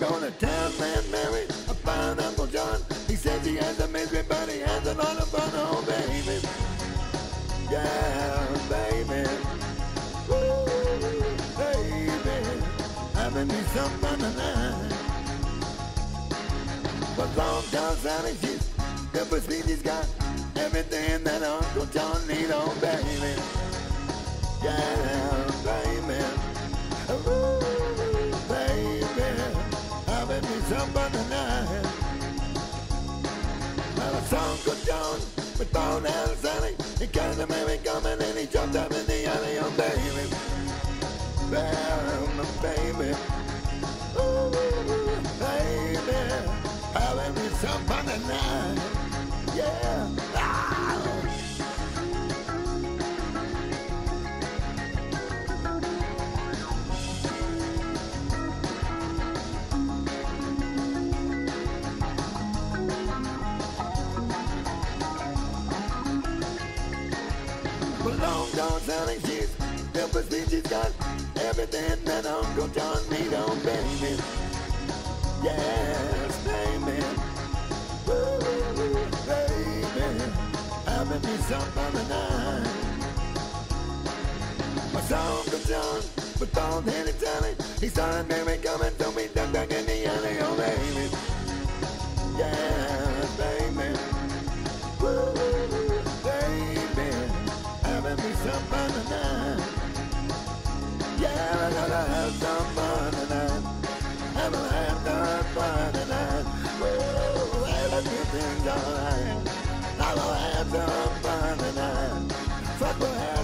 Going to town, man, Mary, found Uncle John. He says he has a misery, but he has a lot of fun, oh baby. Yeah, baby. Ooh, baby. Having me some fun tonight. But long John Sally, the speed he's got. Everything that Uncle John me some tonight. Well, I saw Uncle John with Bone and Sally. He made me coming and he jumped up in the alley, oh baby. Well, baby. Ooh, baby. Having me some fun long gone selling she's Memphis Beach got everything that Uncle John need on baby. Yes, baby. Ooh, baby. Having me some fun tonight. I saw Uncle John with bald headed Sally. He started baby coming to me some tonight. Yeah, I'm gonna have some fun tonight. I'm gonna have some fun tonight. Ooh, everything's alright. I'm gonna have some fun tonight. Fuck, we'll have